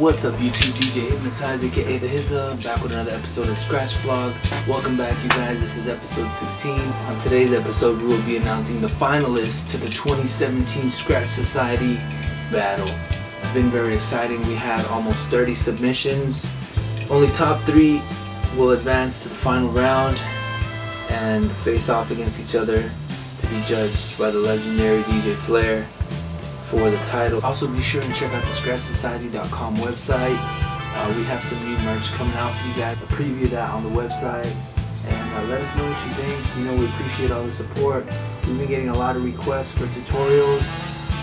What's up YouTube, DJ Hypnotize aka The Hizza, back with another episode of Skratch Vlog. Welcome back you guys, this is episode 16. On today's episode we will be announcing the finalists to the 2017 Skratch Society Battle. It's been very exciting, we had almost 30 submissions. Only top three will advance to the final round and face off against each other to be judged by the legendary DJ Flare for the title. Also be sure and check out the SkratchSociety.com website. Uh, we have some new merch coming out for you guys. Preview that on the website. And uh, let us know what you think. You know we appreciate all the support. We've been getting a lot of requests for tutorials.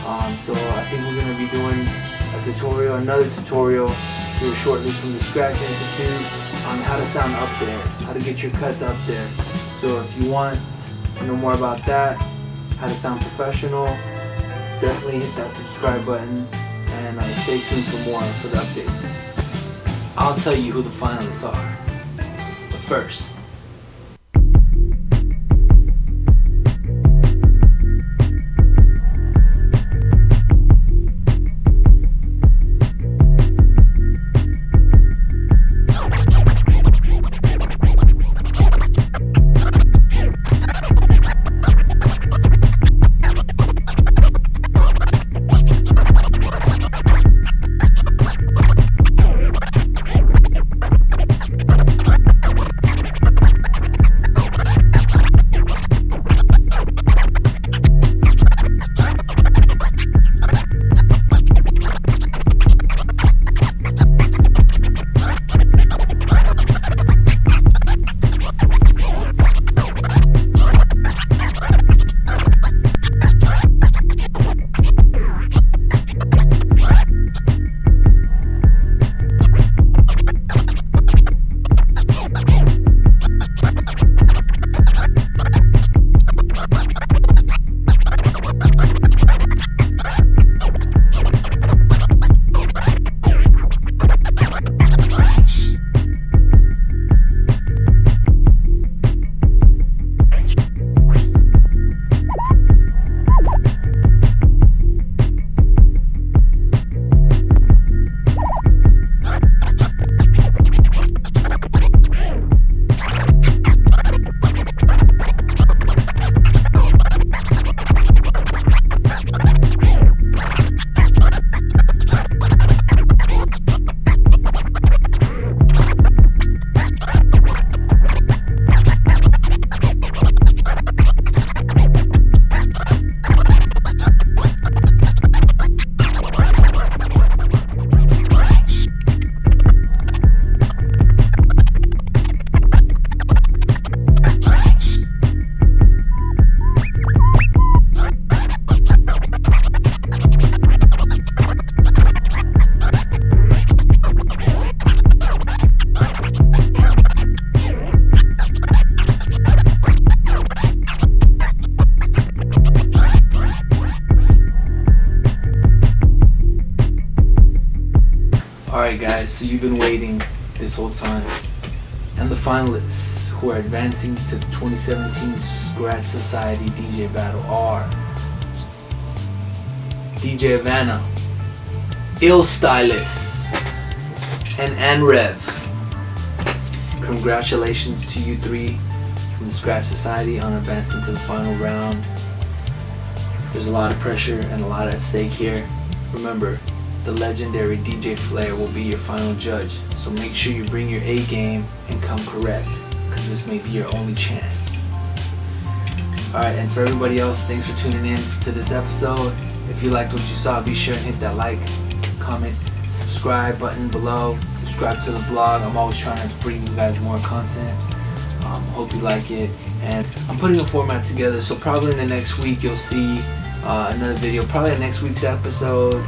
Um, so I think we're going to be doing a tutorial, another tutorial here shortly from the Scratch Institute on how to sound up there, how to get your cuts up there. So if you want to know more about that, how to sound professional, definitely hit that subscribe button and uh, stay tuned for more for the updates. I'll tell you who the finalists are. But first, Guys, so you've been waiting this whole time. And the finalists who are advancing to the 2017 Skratch Society DJ Battle are DJ Havana, Ill Stylist, and Anrev. Congratulations to you three from the Skratch Society on advancing to the final round. There's a lot of pressure and a lot at stake here. Remember, the legendary DJ Flare will be your final judge. So make sure you bring your A game and come correct, because this may be your only chance. Alright, and for everybody else, thanks for tuning in to this episode. If you liked what you saw, be sure and hit that like, comment, subscribe button below. Subscribe to the vlog. I'm always trying to bring you guys more content. Um, hope you like it. And I'm putting a format together, so probably in the next week you'll see uh, another video. Probably next week's episode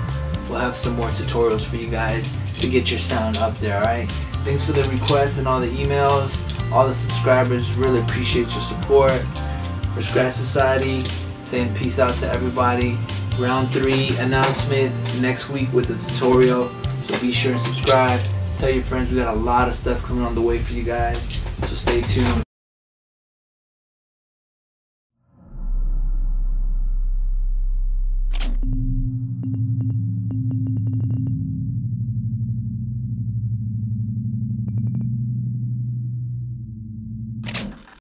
we'll have some more tutorials for you guys to get your sound up there, alright? Thanks for the requests and all the emails, all the subscribers. Really appreciate your support. For Skratch Society, saying peace out to everybody. Round 3 announcement next week with the tutorial. So be sure and subscribe. Tell your friends we got a lot of stuff coming on the way for you guys. So stay tuned.